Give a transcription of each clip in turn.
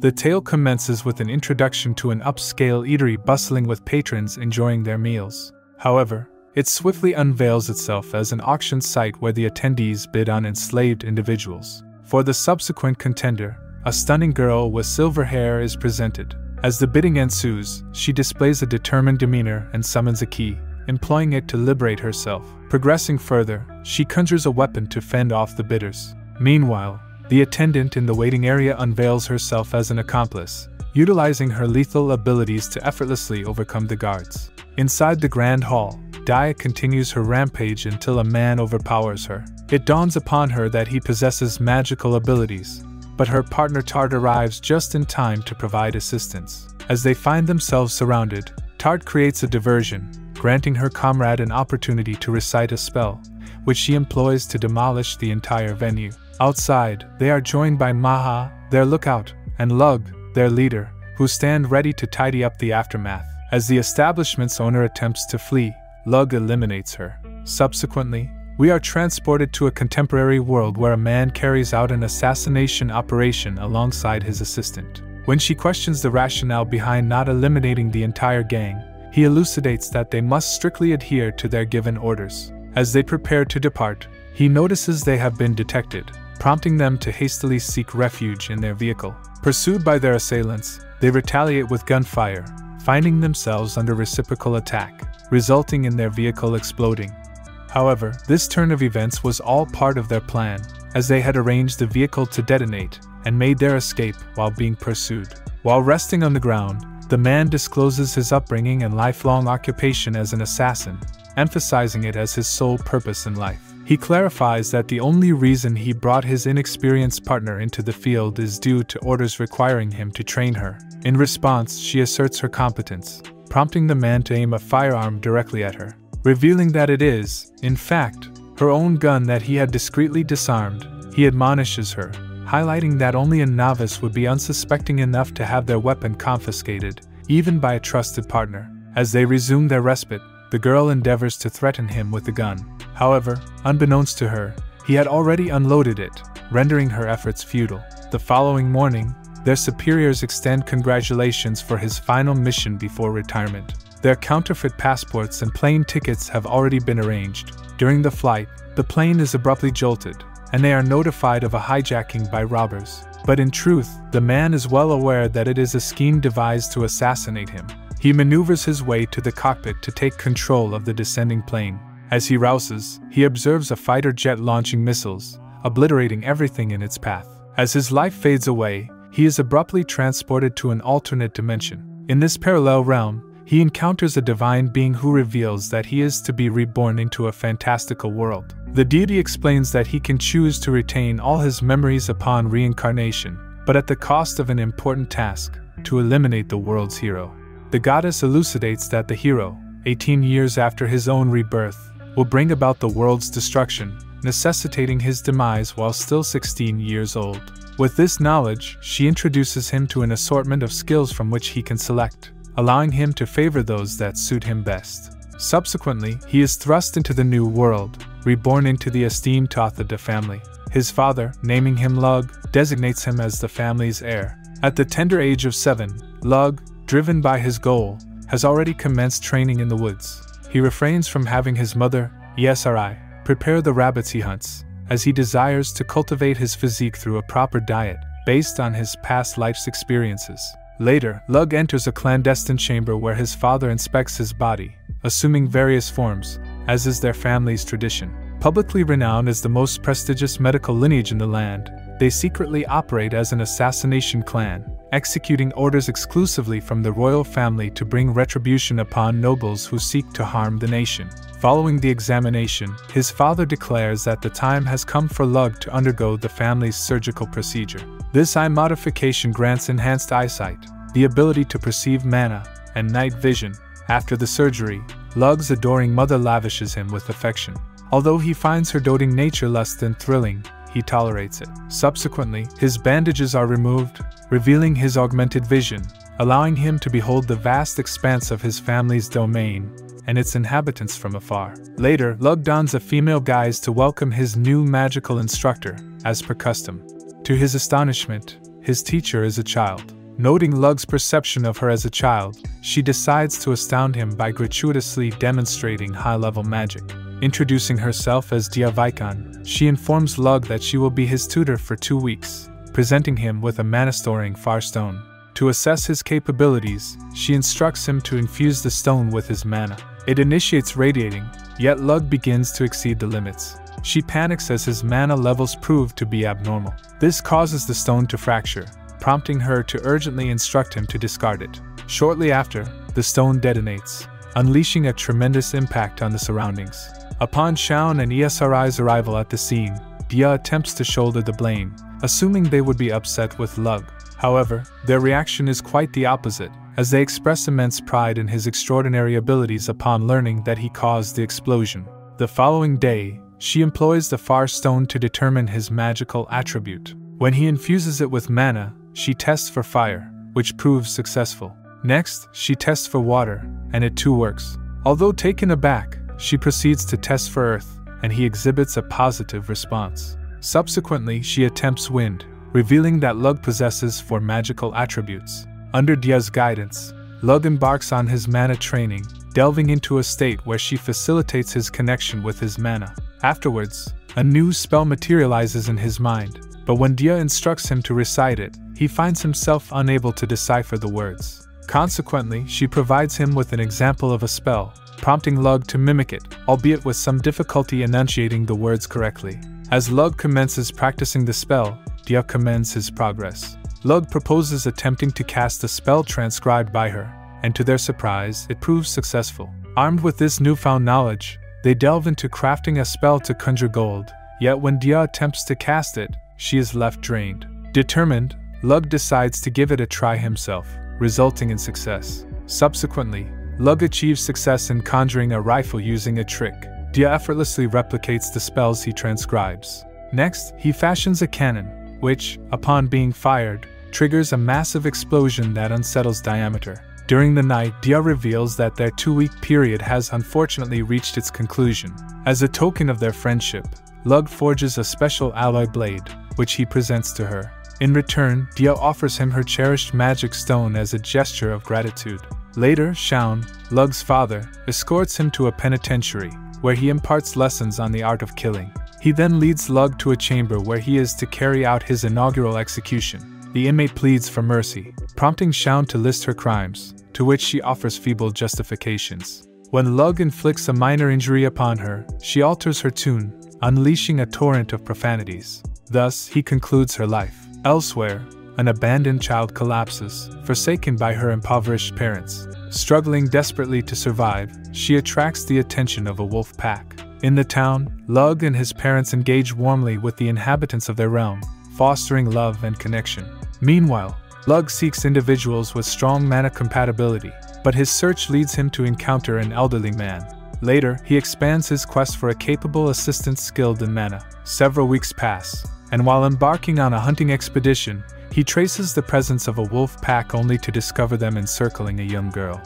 The tale commences with an introduction to an upscale eatery bustling with patrons enjoying their meals. However, it swiftly unveils itself as an auction site where the attendees bid on enslaved individuals. For the subsequent contender, a stunning girl with silver hair is presented. As the bidding ensues, she displays a determined demeanor and summons a key, employing it to liberate herself. Progressing further, she conjures a weapon to fend off the bidders. Meanwhile, the attendant in the waiting area unveils herself as an accomplice, utilizing her lethal abilities to effortlessly overcome the guards. Inside the Grand Hall, Dia continues her rampage until a man overpowers her. It dawns upon her that he possesses magical abilities, but her partner Tart arrives just in time to provide assistance. As they find themselves surrounded, Tart creates a diversion, granting her comrade an opportunity to recite a spell, which she employs to demolish the entire venue. Outside, they are joined by Maha, their lookout, and Lug, their leader, who stand ready to tidy up the aftermath. As the establishment's owner attempts to flee, Lug eliminates her. Subsequently, we are transported to a contemporary world where a man carries out an assassination operation alongside his assistant. When she questions the rationale behind not eliminating the entire gang, he elucidates that they must strictly adhere to their given orders. As they prepare to depart, he notices they have been detected, prompting them to hastily seek refuge in their vehicle. Pursued by their assailants, they retaliate with gunfire, finding themselves under reciprocal attack resulting in their vehicle exploding. However, this turn of events was all part of their plan, as they had arranged the vehicle to detonate and made their escape while being pursued. While resting on the ground, the man discloses his upbringing and lifelong occupation as an assassin, emphasizing it as his sole purpose in life. He clarifies that the only reason he brought his inexperienced partner into the field is due to orders requiring him to train her. In response, she asserts her competence, prompting the man to aim a firearm directly at her, revealing that it is, in fact, her own gun that he had discreetly disarmed. He admonishes her, highlighting that only a novice would be unsuspecting enough to have their weapon confiscated, even by a trusted partner. As they resume their respite, the girl endeavors to threaten him with the gun. However, unbeknownst to her, he had already unloaded it, rendering her efforts futile. The following morning, their superiors extend congratulations for his final mission before retirement. Their counterfeit passports and plane tickets have already been arranged. During the flight, the plane is abruptly jolted, and they are notified of a hijacking by robbers. But in truth, the man is well aware that it is a scheme devised to assassinate him. He maneuvers his way to the cockpit to take control of the descending plane. As he rouses, he observes a fighter jet launching missiles, obliterating everything in its path. As his life fades away, he is abruptly transported to an alternate dimension. In this parallel realm, he encounters a divine being who reveals that he is to be reborn into a fantastical world. The deity explains that he can choose to retain all his memories upon reincarnation, but at the cost of an important task to eliminate the world's hero. The goddess elucidates that the hero, 18 years after his own rebirth, will bring about the world's destruction, necessitating his demise while still 16 years old. With this knowledge, she introduces him to an assortment of skills from which he can select, allowing him to favor those that suit him best. Subsequently, he is thrust into the new world, reborn into the esteemed Tuatha Dé family. His father, naming him Lug, designates him as the family's heir. At the tender age of seven, Lug, driven by his goal, has already commenced training in the woods. He refrains from having his mother, Yesari, prepare the rabbits he hunts, as he desires to cultivate his physique through a proper diet based on his past life's experiences. Later, Lug enters a clandestine chamber where his father inspects his body, assuming various forms, as is their family's tradition. Publicly renowned as the most prestigious medical lineage in the land, they secretly operate as an assassination clan, executing orders exclusively from the royal family to bring retribution upon nobles who seek to harm the nation. Following the examination, his father declares that the time has come for Lug to undergo the family's surgical procedure. This eye modification grants enhanced eyesight, the ability to perceive mana, and night vision. After the surgery, Lug's adoring mother lavishes him with affection. Although he finds her doting nature less than thrilling, he tolerates it. Subsequently, his bandages are removed, revealing his augmented vision, allowing him to behold the vast expanse of his family's domain and its inhabitants from afar. Later, Lug dons a female guise to welcome his new magical instructor, as per custom. To his astonishment, his teacher is a child. Noting Lug's perception of her as a child, she decides to astound him by gratuitously demonstrating high level magic. Introducing herself as Dia Viekone, she informs Lug that she will be his tutor for two weeks, presenting him with a mana storing far stone. To assess his capabilities, she instructs him to infuse the stone with his mana. It initiates radiating, yet Lug begins to exceed the limits. She panics as his mana levels prove to be abnormal. This causes the stone to fracture, prompting her to urgently instruct him to discard it. Shortly after, the stone detonates, unleashing a tremendous impact on the surroundings. Upon Shaun and Esri's arrival at the scene, Dia attempts to shoulder the blame, assuming they would be upset with Lug. However, their reaction is quite the opposite, as they express immense pride in his extraordinary abilities upon learning that he caused the explosion. The following day, she employs the Far Stone to determine his magical attribute. When he infuses it with mana, she tests for fire, which proves successful. Next, she tests for water, and it too works. Although taken aback, she proceeds to test for earth, and he exhibits a positive response. Subsequently, she attempts wind, revealing that Lug possesses four magical attributes. Under Dia's guidance, Lug embarks on his mana training, delving into a state where she facilitates his connection with his mana. Afterwards, a new spell materializes in his mind, but when Dia instructs him to recite it, he finds himself unable to decipher the words. Consequently, she provides him with an example of a spell, prompting Lug to mimic it, albeit with some difficulty enunciating the words correctly. As Lug commences practicing the spell, Dia commends his progress. Lug proposes attempting to cast the spell transcribed by her, and to their surprise, it proves successful. Armed with this newfound knowledge, they delve into crafting a spell to conjure gold, yet when Dia attempts to cast it, she is left drained. Determined, Lug decides to give it a try himself, resulting in success. Subsequently, Lug achieves success in conjuring a rifle using a trick. Dia effortlessly replicates the spells he transcribes. Next, he fashions a cannon, which, upon being fired, triggers a massive explosion that unsettles diameter. During the night, Dia reveals that their two week period has unfortunately reached its conclusion. As a token of their friendship, Lug forges a special alloy blade, which he presents to her. In return, Dia offers him her cherished magic stone as a gesture of gratitude. Later, Shaun, Lug's father, escorts him to a penitentiary, where he imparts lessons on the art of killing. He then leads Lug to a chamber where he is to carry out his inaugural execution. The inmate pleads for mercy, prompting Shaun to list her crimes, to which she offers feeble justifications. When Lug inflicts a minor injury upon her, she alters her tune, unleashing a torrent of profanities. Thus, he concludes her life. Elsewhere, an abandoned child collapses, forsaken by her impoverished parents. Struggling desperately to survive, she attracts the attention of a wolf pack. In the town, Lug and his parents engage warmly with the inhabitants of their realm, fostering love and connection. Meanwhile, Lug seeks individuals with strong mana compatibility, but his search leads him to encounter an elderly man. Later, he expands his quest for a capable assistant skilled in mana. Several weeks pass, and while embarking on a hunting expedition, he traces the presence of a wolf pack only to discover them encircling a young girl.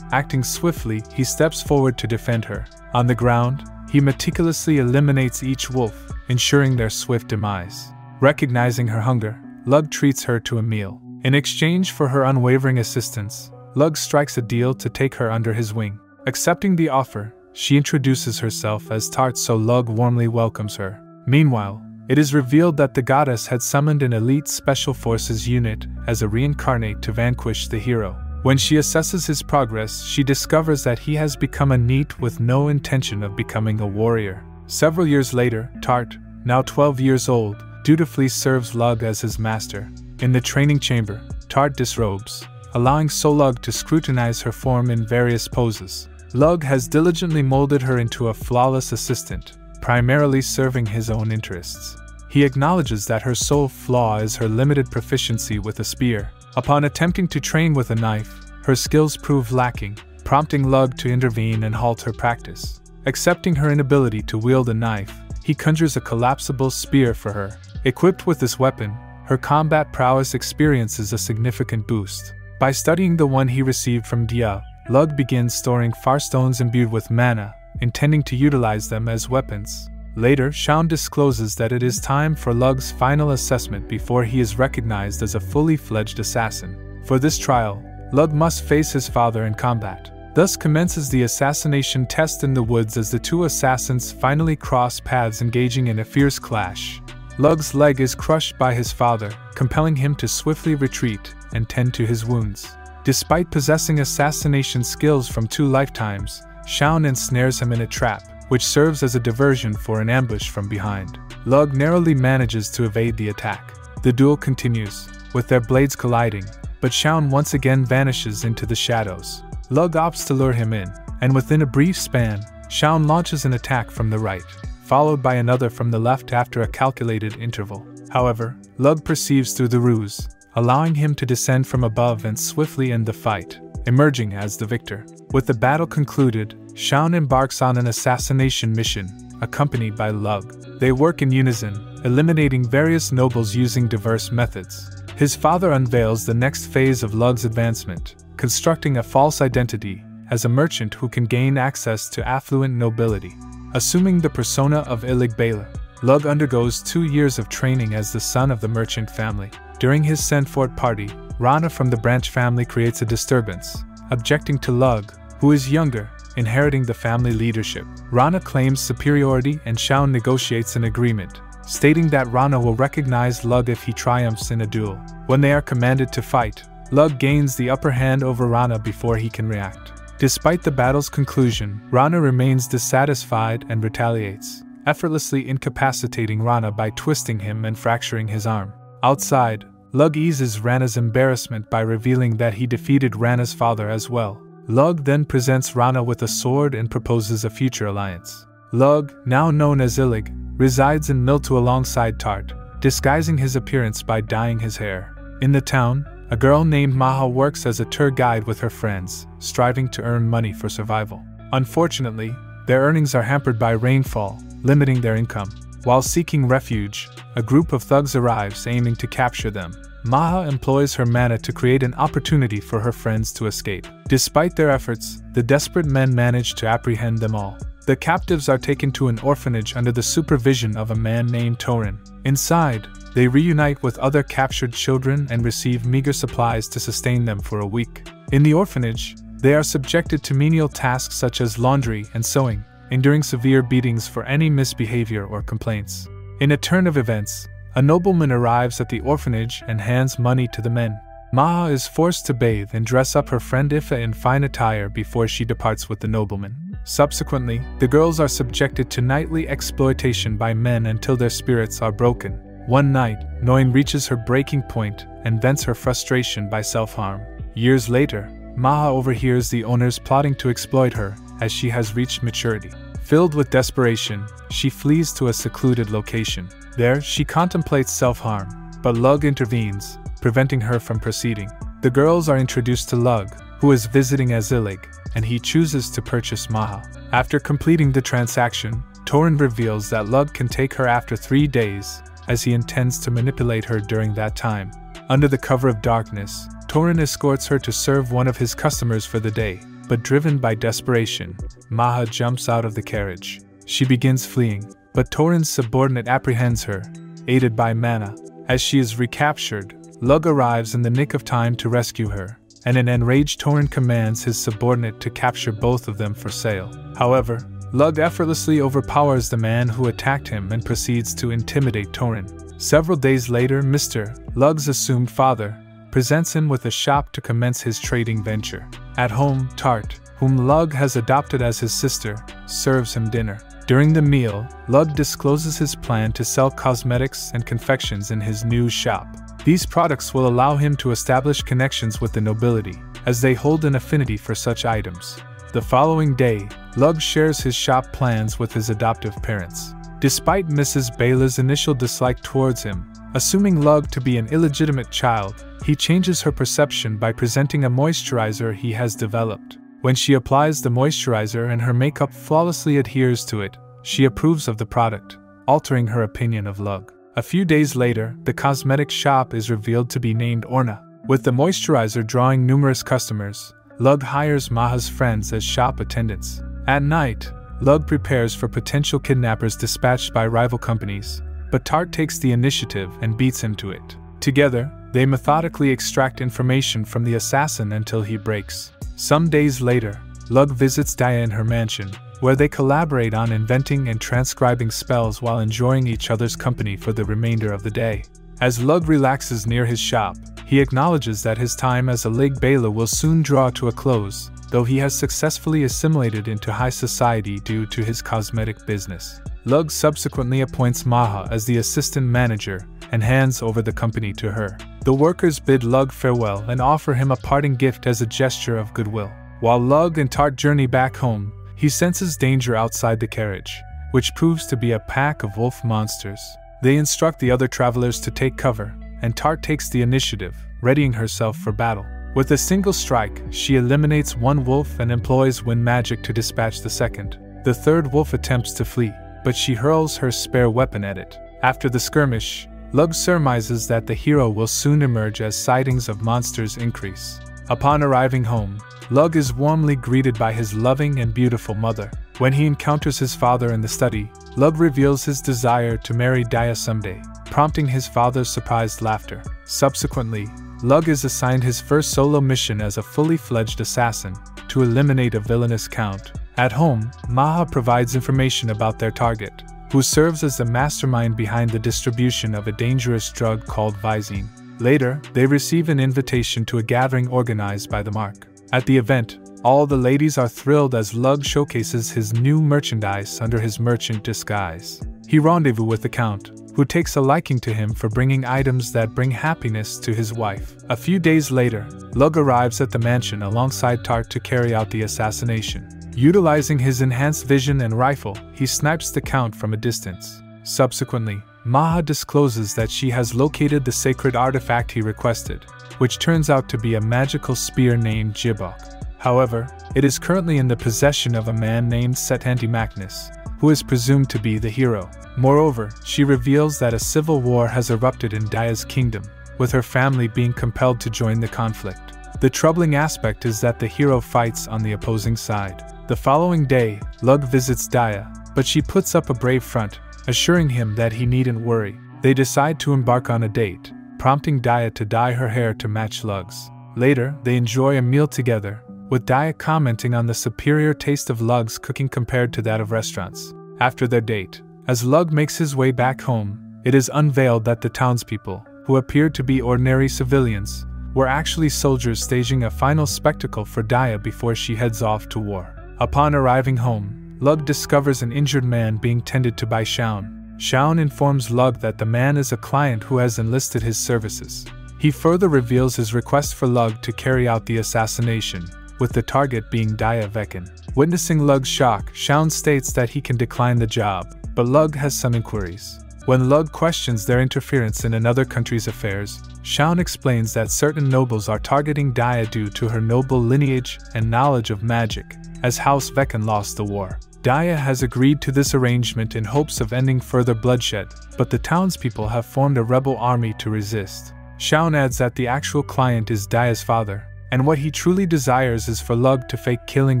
Acting swiftly, he steps forward to defend her. On the ground, he meticulously eliminates each wolf, ensuring their swift demise. Recognizing her hunger, Lug treats her to a meal. In exchange for her unwavering assistance, Lug strikes a deal to take her under his wing. Accepting the offer, she introduces herself as Tart so Lug warmly welcomes her. Meanwhile, it is revealed that the goddess had summoned an elite special forces unit as a reincarnate to vanquish the hero. When she assesses his progress, she discovers that he has become a NEET with no intention of becoming a warrior. Several years later, Tart, now 12 years old, dutifully serves Lug as his master. In the training chamber, Tart disrobes, allowing so Lug to scrutinize her form in various poses. Lug has diligently molded her into a flawless assistant, primarily serving his own interests. He acknowledges that her sole flaw is her limited proficiency with a spear. Upon attempting to train with a knife, her skills prove lacking, prompting Lug to intervene and halt her practice. Accepting her inability to wield a knife, he conjures a collapsible spear for her. Equipped with this weapon, her combat prowess experiences a significant boost. By studying the one he received from Dia, Lug begins storing far stones imbued with mana intending to utilize them as weapons. Later, Shaun discloses that it is time for Lug's final assessment before he is recognized as a fully fledged assassin. For this trial, Lug must face his father in combat. Thus commences the assassination test in the woods as the two assassins finally cross paths, engaging in a fierce clash. Lug's leg is crushed by his father, compelling him to swiftly retreat and tend to his wounds. Despite possessing assassination skills from two lifetimes, Shaun ensnares him in a trap, which serves as a diversion for an ambush from behind. Lug narrowly manages to evade the attack. The duel continues, with their blades colliding, but Shaun once again vanishes into the shadows. Lug opts to lure him in, and within a brief span, Shaun launches an attack from the right, followed by another from the left after a calculated interval. However, Lug perceives through the ruse, allowing him to descend from above and swiftly end the fight, emerging as the victor. With the battle concluded, Shaun embarks on an assassination mission, accompanied by Lug. They work in unison, eliminating various nobles using diverse methods. His father unveils the next phase of Lug's advancement, constructing a false identity as a merchant who can gain access to affluent nobility. Assuming the persona of Illig Bela, Lug undergoes two years of training as the son of the merchant family. During his Sandfort party, Rana from the branch family creates a disturbance, objecting to Lug, who is younger inheriting the family leadership. Rana claims superiority and Shaun negotiates an agreement, stating that Rana will recognize Lug if he triumphs in a duel. When they are commanded to fight, Lug gains the upper hand over Rana before he can react. Despite the battle's conclusion, Rana remains dissatisfied and retaliates, effortlessly incapacitating Rana by twisting him and fracturing his arm. Outside, Lug eases Rana's embarrassment by revealing that he defeated Rana's father as well. Lug then presents Rana with a sword and proposes a future alliance. Lug, now known as Illig, resides in Milteu alongside Tart, disguising his appearance by dyeing his hair. In the town, a girl named Maha works as a tour guide with her friends, striving to earn money for survival. Unfortunately, their earnings are hampered by rainfall, limiting their income. While seeking refuge, a group of thugs arrives aiming to capture them. Maha employs her mana to create an opportunity for her friends to escape. Despite their efforts, the desperate men manage to apprehend them all. The captives are taken to an orphanage under the supervision of a man named Torin. Inside, they reunite with other captured children and receive meager supplies to sustain them for a week. In the orphanage, they are subjected to menial tasks such as laundry and sewing, enduring severe beatings for any misbehavior or complaints. In a turn of events, a nobleman arrives at the orphanage and hands money to the men. Maha is forced to bathe and dress up her friend Ifa in fine attire before she departs with the nobleman. Subsequently, the girls are subjected to nightly exploitation by men until their spirits are broken. One night, Noin reaches her breaking point and vents her frustration by self harm. Years later, Maha overhears the owners plotting to exploit her as she has reached maturity. Filled with desperation, she flees to a secluded location. There, she contemplates self harm, but Lug intervenes, preventing her from proceeding. The girls are introduced to Lug, who is visiting as Illig, and he chooses to purchase Maha. After completing the transaction, Torin reveals that Lug can take her after three days, as he intends to manipulate her during that time. Under the cover of darkness, Torin escorts her to serve one of his customers for the day, but driven by desperation, Maha jumps out of the carriage. She begins fleeing, but Torin's subordinate apprehends her, aided by Mana. As she is recaptured, Lug arrives in the nick of time to rescue her, and an enraged Torin commands his subordinate to capture both of them for sale. However, Lug effortlessly overpowers the man who attacked him and proceeds to intimidate Torin. Several days later, Mr. Lug's assumed father presents him with a shop to commence his trading venture. At home, Tart, whom Lug has adopted as his sister, serves him dinner. During the meal, Lug discloses his plan to sell cosmetics and confections in his new shop. These products will allow him to establish connections with the nobility, as they hold an affinity for such items. The following day, Lug shares his shop plans with his adoptive parents. Despite Mrs. Bela's initial dislike towards him, assuming Lug to be an illegitimate child, he changes her perception by presenting a moisturizer he has developed. When she applies the moisturizer and her makeup flawlessly adheres to it, she approves of the product, altering her opinion of Lug. A few days later, the cosmetic shop is revealed to be named Orna. With the moisturizer drawing numerous customers, Lug hires Maha's friends as shop attendants. At night, Lug prepares for potential kidnappers dispatched by rival companies, but Tart takes the initiative and beats him to it. Together, they methodically extract information from the assassin until he breaks. Some days later, Lug visits Dia in her mansion, where they collaborate on inventing and transcribing spells while enjoying each other's company for the remainder of the day. As Lug relaxes near his shop, he acknowledges that his time as Illig Bela will soon draw to a close, though he has successfully assimilated into high society due to his cosmetic business. Lug subsequently appoints Maha as the assistant manager and hands over the company to her. The workers bid Lug farewell and offer him a parting gift as a gesture of goodwill. While Lug and Tart journey back home, he senses danger outside the carriage, which proves to be a pack of wolf monsters. They instruct the other travelers to take cover, and Tart takes the initiative, readying herself for battle. With a single strike, she eliminates one wolf and employs wind magic to dispatch the second. The third wolf attempts to flee, but she hurls her spare weapon at it. After the skirmish, Lug surmises that the hero will soon emerge as sightings of monsters increase. Upon arriving home, Lug is warmly greeted by his loving and beautiful mother. When he encounters his father in the study, Lug reveals his desire to marry Dia someday, prompting his father's surprised laughter. Subsequently, Lug is assigned his first solo mission as a fully fledged assassin to eliminate a villainous count. At home, Maha provides information about their target, who serves as the mastermind behind the distribution of a dangerous drug called Visine. Later, they receive an invitation to a gathering organized by the Mark. At the event, all the ladies are thrilled as Lug showcases his new merchandise under his merchant disguise. He rendezvous with the Count, who takes a liking to him for bringing items that bring happiness to his wife. A few days later, Lug arrives at the mansion alongside Tart to carry out the assassination. Utilizing his enhanced vision and rifle, he snipes the Count from a distance. Subsequently, Maha discloses that she has located the sacred artifact he requested, which turns out to be a magical spear named Gae Bolg. However, it is currently in the possession of a man named Setanta Magnus, who is presumed to be the hero. Moreover, she reveals that a civil war has erupted in Dia's kingdom, with her family being compelled to join the conflict. The troubling aspect is that the hero fights on the opposing side. The following day, Lug visits Dia, but she puts up a brave front, assuring him that he needn't worry. They decide to embark on a date, prompting Dia to dye her hair to match Lug's. Later, they enjoy a meal together, with Dia commenting on the superior taste of Lug's cooking compared to that of restaurants. After their date, as Lug makes his way back home, it is unveiled that the townspeople, who appeared to be ordinary civilians, were actually soldiers staging a final spectacle for Dia before she heads off to war. Upon arriving home, Lug discovers an injured man being tended to by Shaun. Shaun informs Lug that the man is a client who has enlisted his services. He further reveals his request for Lug to carry out the assassination, with the target being Dia Viekone. Witnessing Lug's shock, Shaun states that he can decline the job, but Lug has some inquiries. When Lug questions their interference in another country's affairs, Shaun explains that certain nobles are targeting Dia due to her noble lineage and knowledge of magic, as House Viekone lost the war. Dia has agreed to this arrangement in hopes of ending further bloodshed, but the townspeople have formed a rebel army to resist. Shaun adds that the actual client is Dia's father, and what he truly desires is for Lug to fake killing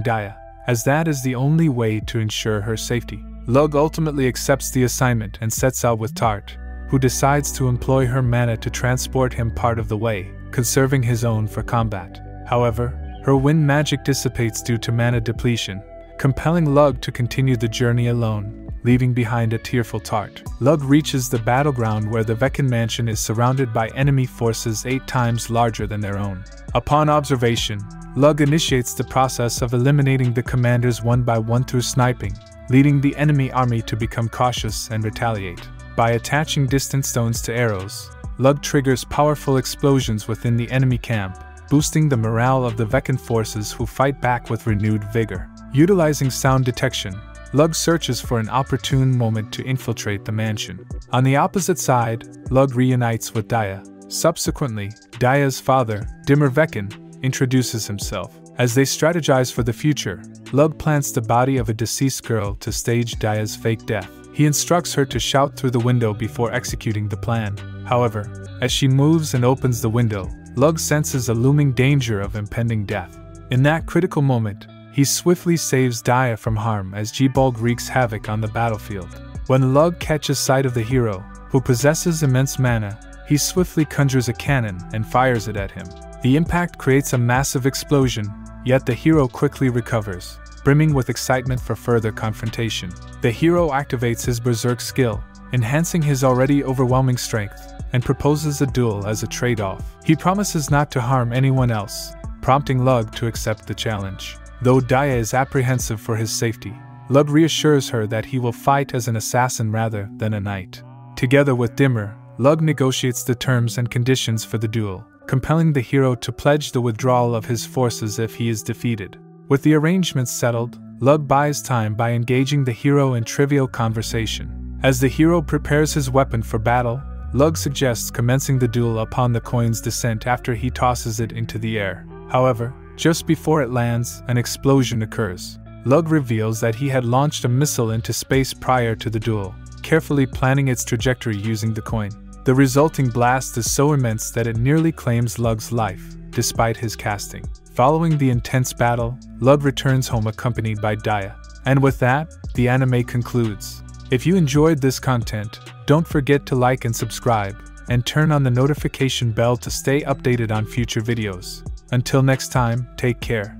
Dia, as that is the only way to ensure her safety. Lug ultimately accepts the assignment and sets out with Tart, who decides to employ her mana to transport him part of the way, conserving his own for combat. However, her wind magic dissipates due to mana depletion, compelling Lug to continue the journey alone, leaving behind a tearful Tart. Lug reaches the battleground where the Viekone mansion is surrounded by enemy forces eight times larger than their own. Upon observation, Lug initiates the process of eliminating the commanders one by one through sniping, leading the enemy army to become cautious and retaliate. By attaching distant stones to arrows, Lug triggers powerful explosions within the enemy camp, boosting the morale of the Viekone forces who fight back with renewed vigor. Utilizing sound detection, Lug searches for an opportune moment to infiltrate the mansion. On the opposite side, Lug reunites with Dia, Subsequently, Dia's father, Dimmer Viekone, introduces himself. As they strategize for the future, Lug plants the body of a deceased girl to stage Dia's fake death. He instructs her to shout through the window before executing the plan. However, as she moves and opens the window, Lug senses a looming danger of impending death. In that critical moment, he swiftly saves Dia from harm as Gae Bolg wreaks havoc on the battlefield. When Lug catches sight of the hero, who possesses immense mana, he swiftly conjures a cannon and fires it at him. The impact creates a massive explosion, yet the hero quickly recovers, brimming with excitement for further confrontation. The hero activates his Berserk skill, enhancing his already overwhelming strength, and proposes a duel as a trade off. He promises not to harm anyone else, prompting Lug to accept the challenge. Though Dia is apprehensive for his safety, Lug reassures her that he will fight as an assassin rather than a knight. Together with Dimmer, Lug negotiates the terms and conditions for the duel, compelling the hero to pledge the withdrawal of his forces if he is defeated. With the arrangements settled, Lug buys time by engaging the hero in trivial conversation. As the hero prepares his weapon for battle, Lug suggests commencing the duel upon the coin's descent after he tosses it into the air. However, just before it lands, an explosion occurs. Lug reveals that he had launched a missile into space prior to the duel, carefully planning its trajectory using the coin. The resulting blast is so immense that it nearly claims Lug's life, despite his casting. Following the intense battle, Lug returns home accompanied by Dia. And with that, the anime concludes. If you enjoyed this content, don't forget to like and subscribe, and turn on the notification bell to stay updated on future videos. Until next time, take care.